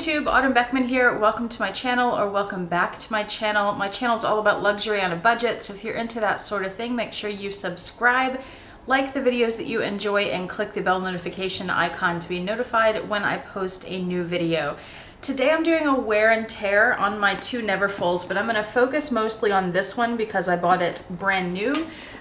YouTube, Autumn Beckman here. Welcome to my channel or welcome back to my channel. My channel is all about luxury on a budget, so if you're into that sort of thing, make sure you subscribe, like the videos that you enjoy, and click the bell notification icon to be notified when I post a new video. Today I'm doing a wear and tear on my two Neverfulls, but I'm going to focus mostly on this one because I bought it brand new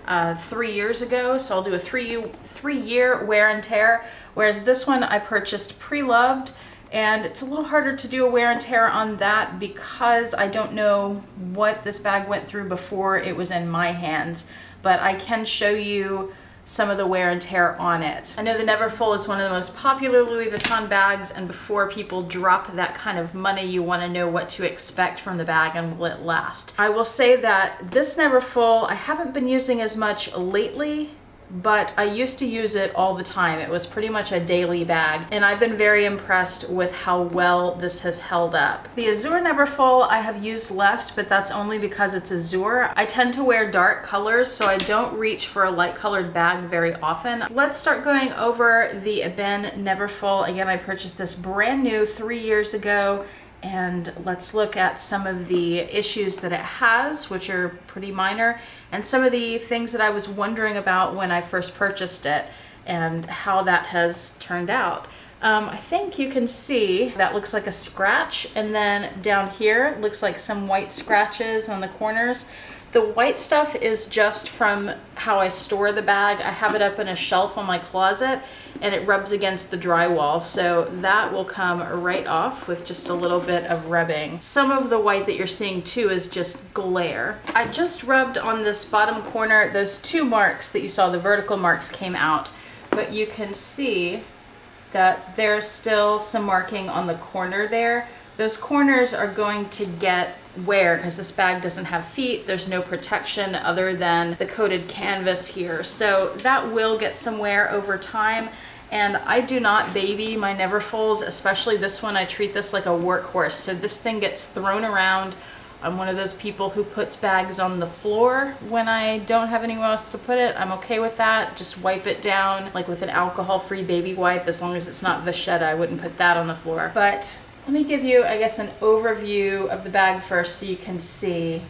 uh, three years ago, so I'll do a three, three year wear and tear, whereas this one I purchased pre-loved and it's a little harder to do a wear and tear on that because I don't know what this bag went through before it was in my hands but I can show you some of the wear and tear on it. I know the Neverfull is one of the most popular Louis Vuitton bags and before people drop that kind of money you want to know what to expect from the bag and will it last. I will say that this Neverfull I haven't been using as much lately but I used to use it all the time. It was pretty much a daily bag, and I've been very impressed with how well this has held up. The Azure Neverfull I have used less, but that's only because it's Azure. I tend to wear dark colors, so I don't reach for a light colored bag very often. Let's start going over the Ebene Neverfull. Again, I purchased this brand new three years ago and let's look at some of the issues that it has, which are pretty minor, and some of the things that I was wondering about when I first purchased it and how that has turned out. Um, I think you can see that looks like a scratch and then down here it looks like some white scratches on the corners. The white stuff is just from how I store the bag. I have it up in a shelf on my closet and it rubs against the drywall. So that will come right off with just a little bit of rubbing. Some of the white that you're seeing too is just glare. I just rubbed on this bottom corner, those two marks that you saw, the vertical marks came out, but you can see that there's still some marking on the corner there. Those corners are going to get wear because this bag doesn't have feet. There's no protection other than the coated canvas here. So that will get some wear over time. And I do not baby my Neverfulls, especially this one. I treat this like a workhorse. So this thing gets thrown around. I'm one of those people who puts bags on the floor when I don't have anywhere else to put it. I'm okay with that. Just wipe it down like with an alcohol-free baby wipe as long as it's not Vachetta. I wouldn't put that on the floor. But let me give you, I guess, an overview of the bag first so you can see.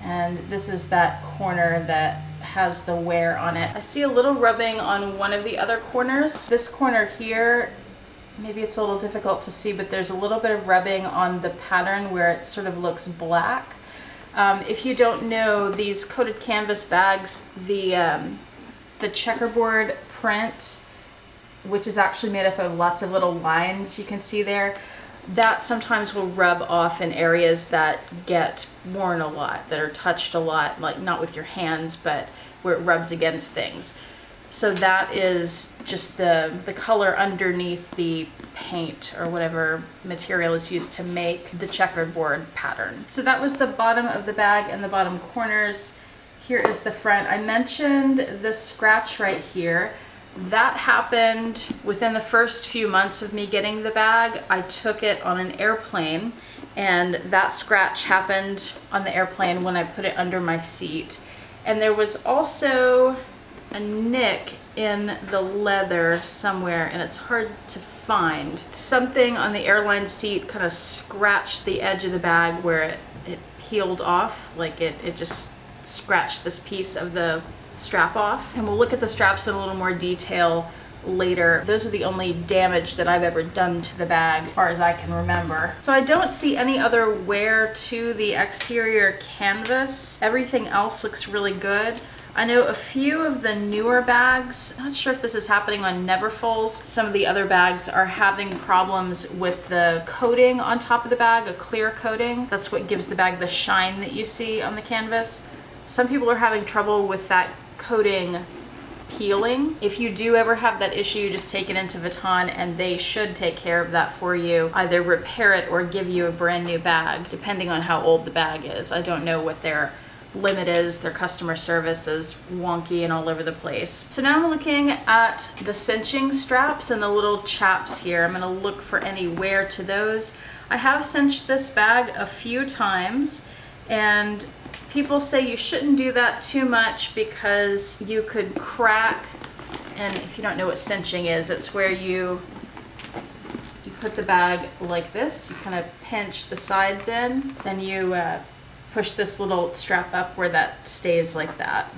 And this is that corner that has the wear on it. I see a little rubbing on one of the other corners. This corner here, maybe it's a little difficult to see, but there's a little bit of rubbing on the pattern where it sort of looks black. Um, if you don't know, these coated canvas bags, the, um, the checkerboard print, which is actually made up of lots of little lines you can see there, that sometimes will rub off in areas that get worn a lot, that are touched a lot, like not with your hands, but where it rubs against things. So that is just the, the color underneath the paint or whatever material is used to make the checkerboard pattern. So that was the bottom of the bag and the bottom corners. Here is the front. I mentioned the scratch right here. That happened within the first few months of me getting the bag. I took it on an airplane and that scratch happened on the airplane when I put it under my seat. And there was also a nick in the leather somewhere and it's hard to find. Something on the airline seat kind of scratched the edge of the bag where it, it peeled off, like it, it just scratched this piece of the strap off. And we'll look at the straps in a little more detail later. Those are the only damage that I've ever done to the bag as far as I can remember. So I don't see any other wear to the exterior canvas. Everything else looks really good. I know a few of the newer bags, not sure if this is happening on Neverfulls, some of the other bags are having problems with the coating on top of the bag, a clear coating. That's what gives the bag the shine that you see on the canvas. Some people are having trouble with that coating peeling. If you do ever have that issue, just take it into Vuitton and they should take care of that for you. Either repair it or give you a brand new bag, depending on how old the bag is. I don't know what their limit is. Their customer service is wonky and all over the place. So now I'm looking at the cinching straps and the little chaps here. I'm gonna look for any wear to those. I have cinched this bag a few times and people say you shouldn't do that too much because you could crack and if you don't know what cinching is it's where you you put the bag like this. You kind of pinch the sides in, then you uh, push this little strap up where that stays like that.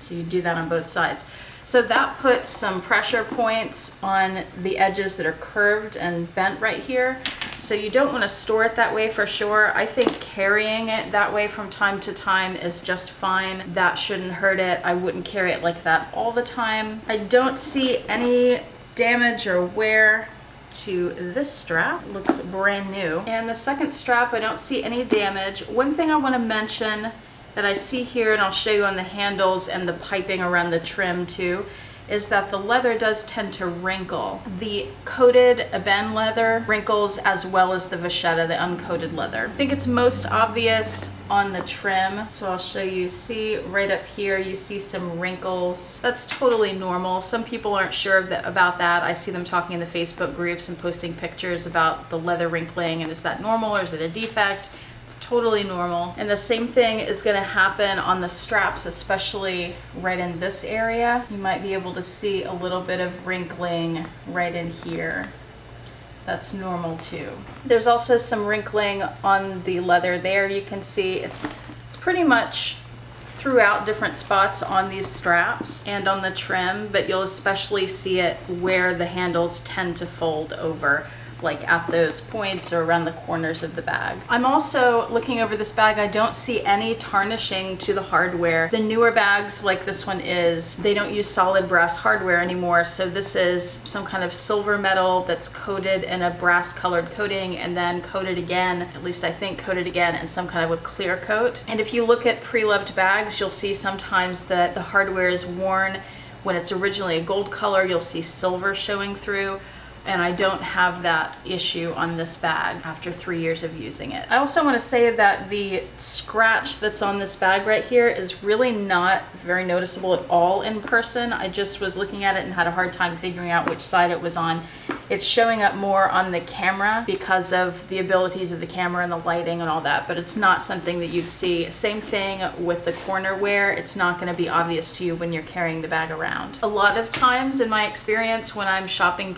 So you do that on both sides. So that puts some pressure points on the edges that are curved and bent right here. So you don't want to store it that way for sure. I think carrying it that way from time to time is just fine. That shouldn't hurt it. I wouldn't carry it like that all the time. I don't see any damage or wear to this strap. Looks brand new. And the second strap, I don't see any damage. One thing I want to mention that I see here, and I'll show you on the handles and the piping around the trim too, is that the leather does tend to wrinkle. The coated Ebene leather wrinkles as well as the Vachetta, the uncoated leather. I think it's most obvious on the trim. So I'll show you, see right up here, you see some wrinkles. That's totally normal. Some people aren't sure about that. I see them talking in the Facebook groups and posting pictures about the leather wrinkling and is that normal or is it a defect? It's totally normal. And the same thing is gonna happen on the straps, especially right in this area. You might be able to see a little bit of wrinkling right in here. That's normal too. There's also some wrinkling on the leather there. You can see it's, it's pretty much throughout different spots on these straps and on the trim, but you'll especially see it where the handles tend to fold over like at those points or around the corners of the bag. I'm also looking over this bag, I don't see any tarnishing to the hardware. The newer bags like this one is, they don't use solid brass hardware anymore. So this is some kind of silver metal that's coated in a brass colored coating and then coated again, at least I think coated again in some kind of a clear coat. And if you look at pre-loved bags, you'll see sometimes that the hardware is worn when it's originally a gold color, you'll see silver showing through and I don't have that issue on this bag after three years of using it. I also want to say that the scratch that's on this bag right here is really not very noticeable at all in person. I just was looking at it and had a hard time figuring out which side it was on. It's showing up more on the camera because of the abilities of the camera and the lighting and all that, but it's not something that you'd see. Same thing with the corner wear. It's not going to be obvious to you when you're carrying the bag around. A lot of times in my experience when I'm shopping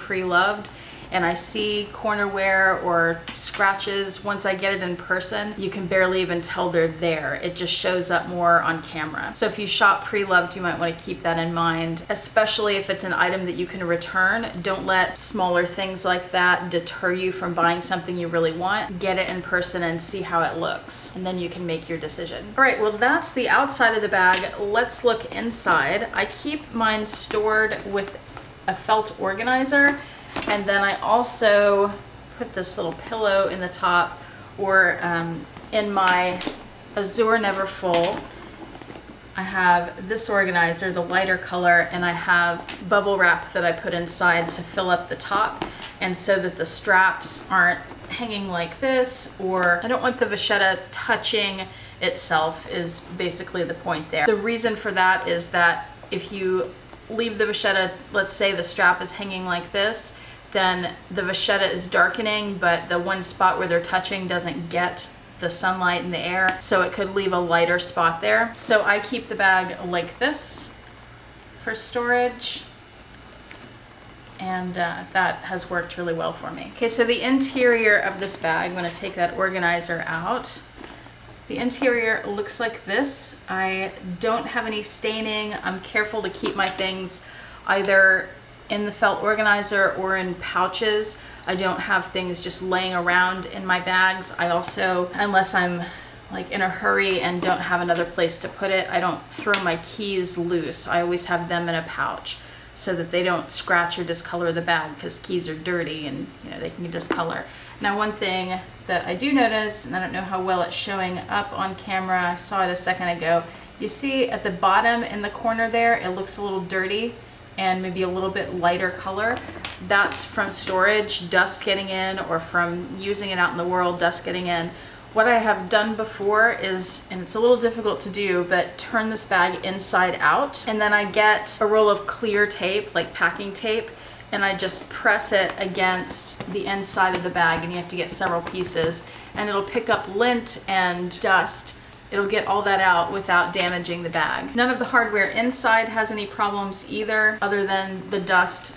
pre-loved, and I see corner wear or scratches, once I get it in person, you can barely even tell they're there. It just shows up more on camera. So if you shop pre-loved, you might want to keep that in mind, especially if it's an item that you can return. Don't let smaller things like that deter you from buying something you really want. Get it in person and see how it looks, and then you can make your decision. All right, well that's the outside of the bag. Let's look inside. I keep mine stored with a felt organizer and then I also put this little pillow in the top or um, in my Azure Neverfull. I have this organizer, the lighter color, and I have bubble wrap that I put inside to fill up the top and so that the straps aren't hanging like this or I don't want the vachetta touching itself is basically the point there. The reason for that is that if you leave the vachetta, let's say the strap is hanging like this, then the vachetta is darkening, but the one spot where they're touching doesn't get the sunlight and the air, so it could leave a lighter spot there. So I keep the bag like this for storage, and uh, that has worked really well for me. Okay, so the interior of this bag, I'm gonna take that organizer out. The interior looks like this. I don't have any staining. I'm careful to keep my things either in the felt organizer or in pouches. I don't have things just laying around in my bags. I also, unless I'm like in a hurry and don't have another place to put it, I don't throw my keys loose. I always have them in a pouch so that they don't scratch or discolor the bag because keys are dirty and you know they can discolor. Now one thing that I do notice, and I don't know how well it's showing up on camera, I saw it a second ago, you see at the bottom in the corner there, it looks a little dirty and maybe a little bit lighter color. That's from storage, dust getting in, or from using it out in the world, dust getting in. What I have done before is, and it's a little difficult to do, but turn this bag inside out, and then I get a roll of clear tape, like packing tape, and I just press it against the inside of the bag, and you have to get several pieces, and it'll pick up lint and dust It'll get all that out without damaging the bag. None of the hardware inside has any problems either, other than the dust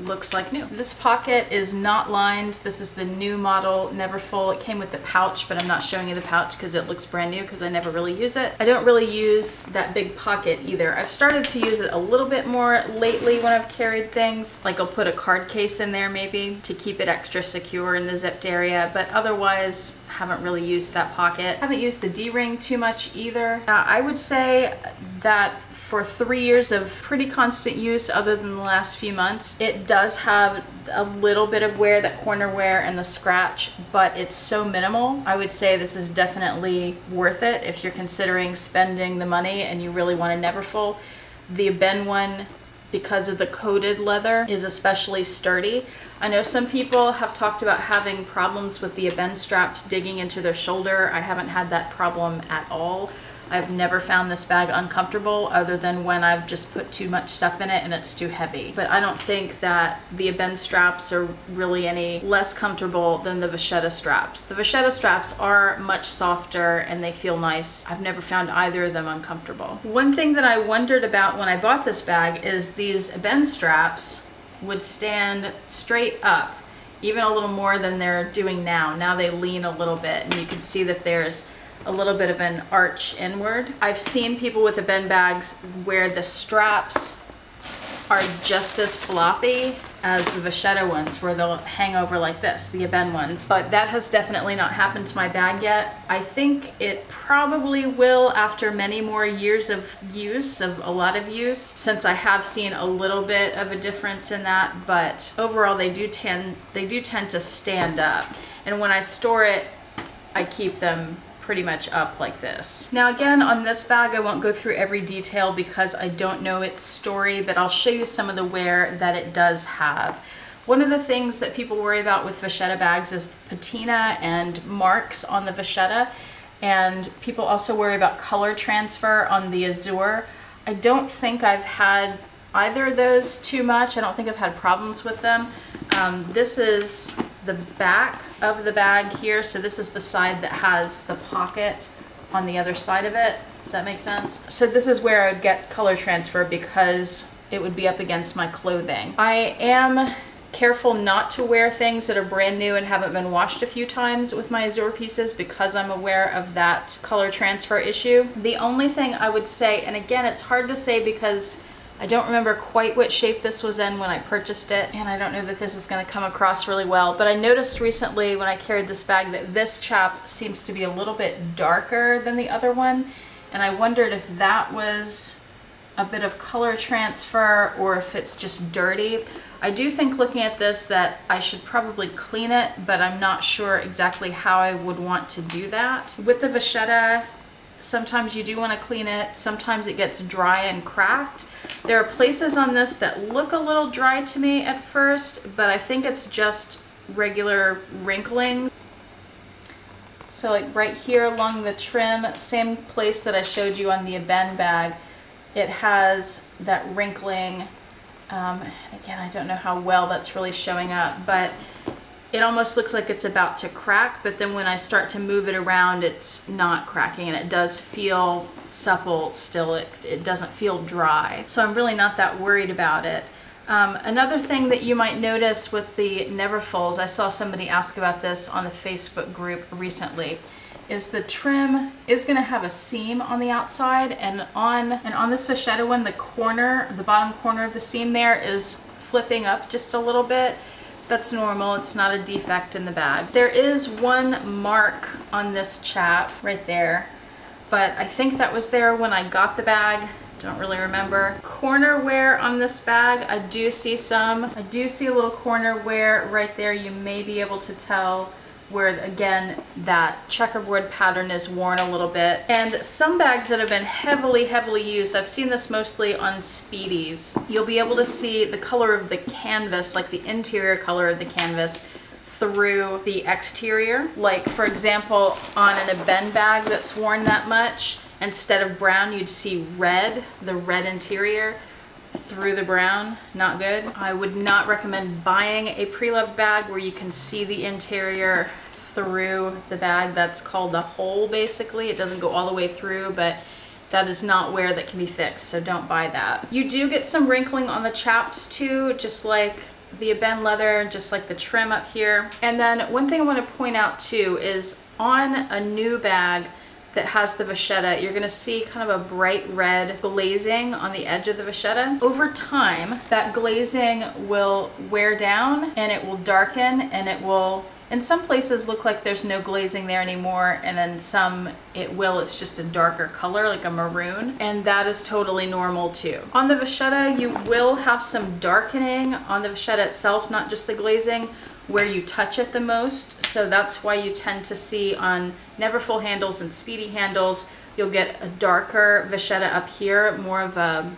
looks like new. This pocket is not lined. This is the new model, Neverfull. It came with the pouch, but I'm not showing you the pouch because it looks brand new because I never really use it. I don't really use that big pocket either. I've started to use it a little bit more lately when I've carried things. Like I'll put a card case in there maybe to keep it extra secure in the zipped area, but otherwise haven't really used that pocket. Haven't used the D-ring too much either. Uh, I would say that for three years of pretty constant use other than the last few months. It does have a little bit of wear, that corner wear and the scratch, but it's so minimal. I would say this is definitely worth it if you're considering spending the money and you really want a Neverfull. The Ebene one, because of the coated leather, is especially sturdy. I know some people have talked about having problems with the Ebene straps digging into their shoulder. I haven't had that problem at all. I've never found this bag uncomfortable other than when I've just put too much stuff in it and it's too heavy. But I don't think that the Ebene straps are really any less comfortable than the Vachetta straps. The Vachetta straps are much softer and they feel nice. I've never found either of them uncomfortable. One thing that I wondered about when I bought this bag is these Ebene straps would stand straight up even a little more than they're doing now. Now they lean a little bit and you can see that there's a little bit of an arch inward. I've seen people with Ebene bags where the straps are just as floppy as the Vachetta ones where they'll hang over like this, the Ebene ones. But that has definitely not happened to my bag yet. I think it probably will after many more years of use, of a lot of use, since I have seen a little bit of a difference in that, but overall they do tend, they do tend to stand up. And when I store it, I keep them pretty much up like this. Now again, on this bag, I won't go through every detail because I don't know its story, but I'll show you some of the wear that it does have. One of the things that people worry about with Vachetta bags is patina and marks on the Vachetta. And people also worry about color transfer on the Azure. I don't think I've had either of those too much. I don't think I've had problems with them. Um, this is the back of the bag here. So this is the side that has the pocket on the other side of it. Does that make sense? So this is where I would get color transfer because it would be up against my clothing. I am careful not to wear things that are brand new and haven't been washed a few times with my azure pieces because I'm aware of that color transfer issue. The only thing I would say, and again, it's hard to say because I don't remember quite what shape this was in when I purchased it, and I don't know that this is going to come across really well, but I noticed recently when I carried this bag that this chap seems to be a little bit darker than the other one, and I wondered if that was a bit of color transfer or if it's just dirty. I do think looking at this that I should probably clean it, but I'm not sure exactly how I would want to do that. With the Vachetta, sometimes you do want to clean it, sometimes it gets dry and cracked, there are places on this that look a little dry to me at first, but I think it's just regular wrinkling. So like right here along the trim, same place that I showed you on the Ebene bag, it has that wrinkling. Um, again, I don't know how well that's really showing up, but it almost looks like it's about to crack, but then when I start to move it around, it's not cracking and it does feel supple still. It, it doesn't feel dry. So I'm really not that worried about it. Um, another thing that you might notice with the Neverfulls, I saw somebody ask about this on the Facebook group recently, is the trim is going to have a seam on the outside and on and on this Vachetta one, the corner, the bottom corner of the seam there is flipping up just a little bit that's normal. It's not a defect in the bag. There is one mark on this chap right there, but I think that was there when I got the bag. Don't really remember. Corner wear on this bag, I do see some. I do see a little corner wear right there. You may be able to tell where again that checkerboard pattern is worn a little bit and some bags that have been heavily heavily used I've seen this mostly on speedies you'll be able to see the color of the canvas like the interior color of the canvas through the exterior like for example on an Ebene bag that's worn that much instead of brown you'd see red the red interior through the brown, not good. I would not recommend buying a pre-loved bag where you can see the interior through the bag. That's called a hole basically. It doesn't go all the way through, but that is not wear that can be fixed, so don't buy that. You do get some wrinkling on the chaps too, just like the Ebene leather, just like the trim up here. And then one thing I want to point out too is on a new bag, that has the vachetta, you're gonna see kind of a bright red glazing on the edge of the vachetta. Over time, that glazing will wear down and it will darken and it will in some places look like there's no glazing there anymore and then some it will it's just a darker color like a maroon and that is totally normal too on the vachetta you will have some darkening on the vachetta itself not just the glazing where you touch it the most. So that's why you tend to see on Neverfull handles and Speedy handles, you'll get a darker vachetta up here, more of a,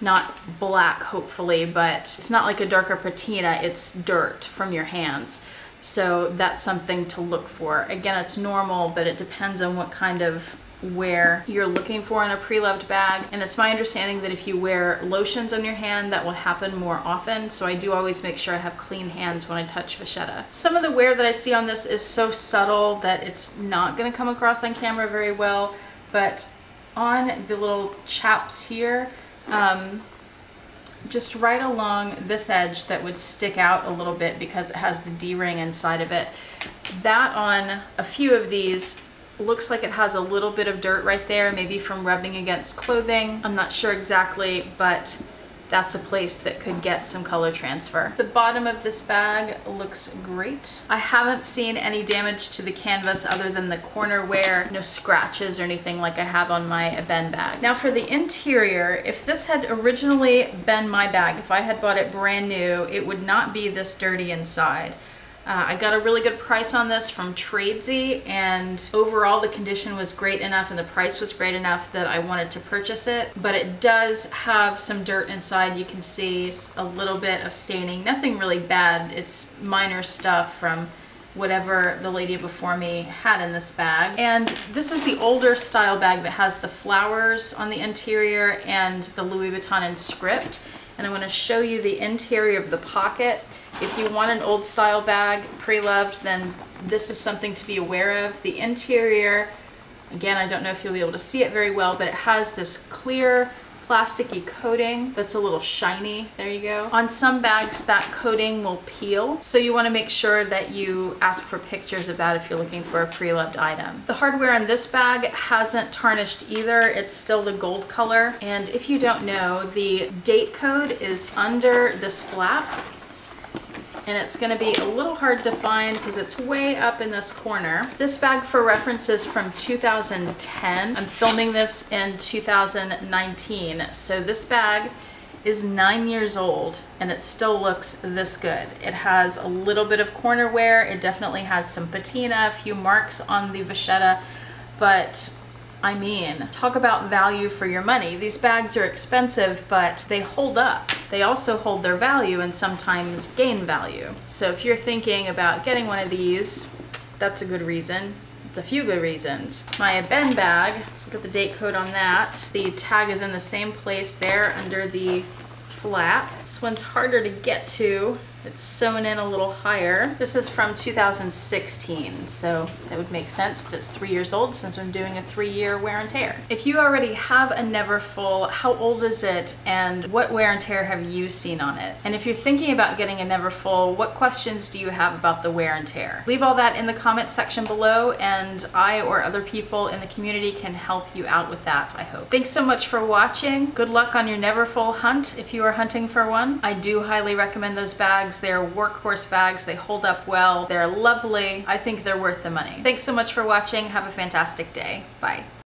not black hopefully, but it's not like a darker patina, it's dirt from your hands. So that's something to look for. Again, it's normal, but it depends on what kind of wear you're looking for in a pre-loved bag. And it's my understanding that if you wear lotions on your hand, that will happen more often. So I do always make sure I have clean hands when I touch vachetta. Some of the wear that I see on this is so subtle that it's not gonna come across on camera very well, but on the little chaps here, um, just right along this edge that would stick out a little bit because it has the D-ring inside of it. That on a few of these looks like it has a little bit of dirt right there, maybe from rubbing against clothing. I'm not sure exactly, but that's a place that could get some color transfer. The bottom of this bag looks great. I haven't seen any damage to the canvas other than the corner wear, no scratches or anything like I have on my Ebene bag. Now for the interior, if this had originally been my bag, if I had bought it brand new, it would not be this dirty inside. Uh, I got a really good price on this from Tradesy and overall the condition was great enough and the price was great enough that I wanted to purchase it. But it does have some dirt inside. You can see a little bit of staining. Nothing really bad. It's minor stuff from whatever the lady before me had in this bag. And this is the older style bag that has the flowers on the interior and the Louis Vuitton inscript and I'm going to show you the interior of the pocket. If you want an old style bag, pre-loved, then this is something to be aware of. The interior, again, I don't know if you'll be able to see it very well, but it has this clear plasticky coating that's a little shiny. There you go. On some bags, that coating will peel. So you wanna make sure that you ask for pictures of that if you're looking for a pre-loved item. The hardware in this bag hasn't tarnished either. It's still the gold color. And if you don't know, the date code is under this flap and it's gonna be a little hard to find because it's way up in this corner. This bag for reference is from 2010. I'm filming this in 2019. So this bag is nine years old and it still looks this good. It has a little bit of corner wear. It definitely has some patina, a few marks on the vachetta, but I mean, talk about value for your money. These bags are expensive, but they hold up. They also hold their value and sometimes gain value. So if you're thinking about getting one of these, that's a good reason. It's a few good reasons. My Ebene bag, let's look at the date code on that. The tag is in the same place there under the flap. This one's harder to get to it's sewn in a little higher. This is from 2016, so that would make sense that it's three years old since I'm doing a three year wear and tear. If you already have a Neverfull, how old is it and what wear and tear have you seen on it? And if you're thinking about getting a Neverfull, what questions do you have about the wear and tear? Leave all that in the comment section below and I or other people in the community can help you out with that, I hope. Thanks so much for watching. Good luck on your Neverfull hunt if you are hunting for one. I do highly recommend those bags bags. They're workhorse bags. They hold up well. They're lovely. I think they're worth the money. Thanks so much for watching. Have a fantastic day. Bye.